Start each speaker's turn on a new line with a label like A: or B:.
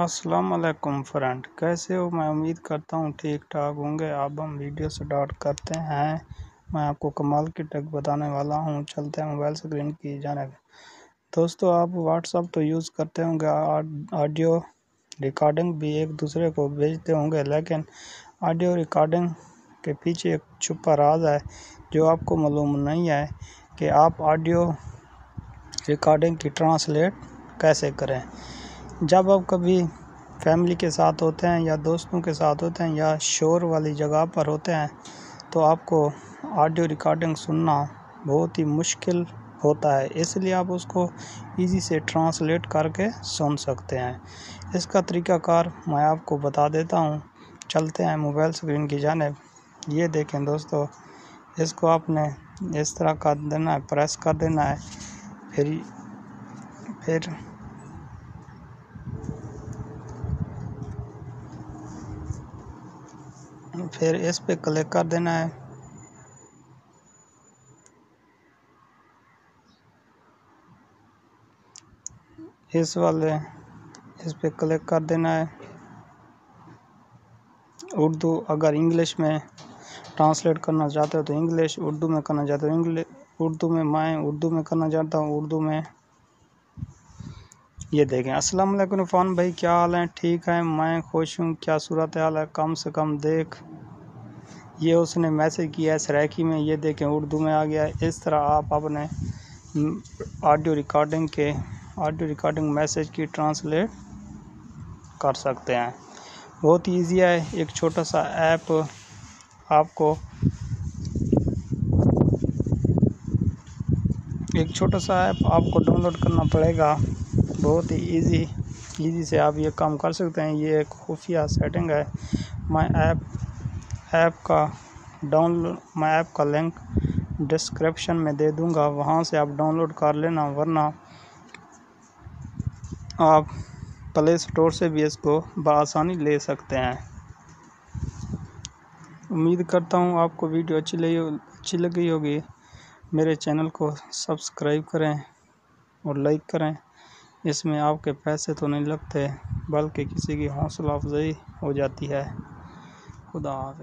A: अस्सलाम वालेकुम फ्रेंड, कैसे हो? मैं उम्मीद करता हूँ ठीक ठाक होंगे। अब हम वीडियो स्टार्ट करते हैं। मैं आपको कमाल की टेक बताने वाला हूँ। चलते हैं मोबाइल स्क्रीन की जानब। दोस्तों, आप व्हाट्सअप तो यूज़ करते होंगे ऑडियो रिकॉर्डिंग भी एक दूसरे को भेजते होंगे, लेकिन ऑडियो रिकॉर्डिंग के पीछे एक छुपा राज है, जो आपको मालूम नहीं है कि आप ऑडियो रिकॉर्डिंग की ट्रांसलेट कैसे करें। जब आप कभी फैमिली के साथ होते हैं या दोस्तों के साथ होते हैं या शोर वाली जगह पर होते हैं तो आपको ऑडियो रिकॉर्डिंग सुनना बहुत ही मुश्किल होता है। इसलिए आप उसको इजी से ट्रांसलेट करके सुन सकते हैं। इसका तरीक़ाकार मैं आपको बता देता हूँ। चलते हैं मोबाइल स्क्रीन की जानब। ये देखें दोस्तों, इसको आपने इस तरह कर देना है प्रेस कर देना है, फिर फिर फिर इस पे क्लिक कर देना है। इस वाले, इस पे क्लिक कर देना है। उर्दू अगर इंग्लिश में ट्रांसलेट करना चाहते हो तो इंग्लिश उर्दू में करना चाहते हो। इंग्लिश उर्दू में मैं उर्दू में करना चाहता हूँ, उर्दू में ये देखें, अस्सलाम वालेकुम फ़ान भाई, क्या हाल है? ठीक है, मैं खुश हूँ। क्या सूरत हाल है? कम से कम देख। ये उसने मैसेज किया है सराइकी में। ये देखें, उर्दू में आ गया इस तरह आप अपने ऑडियो रिकॉर्डिंग के, ऑडियो रिकॉर्डिंग मैसेज की ट्रांसलेट कर सकते हैं। बहुत ईजी है। एक छोटा सा ऐप आपको, एक छोटा सा ऐप आपको डाउनलोड करना पड़ेगा। बहुत ही इजी इजी से आप ये काम कर सकते हैं। ये एक खुफिया सेटिंग है। मैं ऐप ऐप का डाउनलोड मैं ऐप का लिंक डिस्क्रिप्शन में दे दूँगा। वहाँ से आप डाउनलोड कर लेना, वरना आप प्ले स्टोर से भी इसको बसानी ले सकते हैं। उम्मीद करता हूँ आपको वीडियो अच्छी लगी अच्छी लगी होगी। मेरे चैनल को सब्सक्राइब करें और लाइक करें। इसमें आपके पैसे तो नहीं लगते, बल्कि किसी की हौसला अफजाई हो जाती है। खुदा हाफ़